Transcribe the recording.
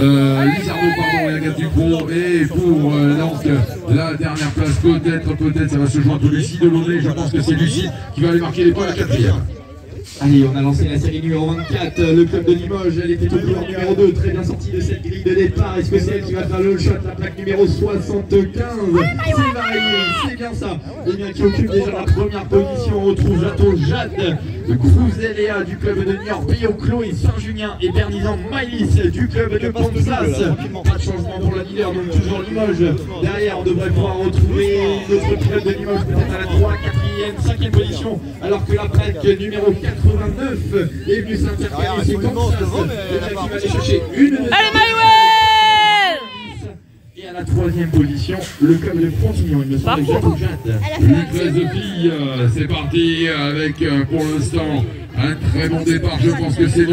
euh, Lizardo, pardon, et Agathe Dupont. Et pour euh, la dernière place, peut-être, peut-être, ça va se jouer entre Lucie Delaunay. Je pense que c'est Lucie qui va aller marquer les points à la quatrième. Allez, on a lancé la série numéro 24, le club de Limoges, elle était au couleur numéro 2, très bien sortie de cette grille de départ. Est-ce que c'est elle qui va faire le shot, la plaque numéro 75 C'est varié, c'est bien ça. Et bien qui occupe déjà la première position, on retrouve Jato Jade, Léa du club de Niort, Bio Chloé, Saint-Julien et Bernizan Maïlis du club de Kansas. Pas de changement pour la leader, donc toujours Limoges. Derrière, on devrait pouvoir retrouver notre club de Limoges, 4e, 5e position, alors que la plaque numéro 89 est venue s'intercaler. Et bien qui va aller chercher une Allez, Manuel et à la troisième position, le club de Frontignan, il me semble, Jacques Jade. De filles, euh, c'est parti avec euh, pour l'instant un très bon départ. Je pense que c'est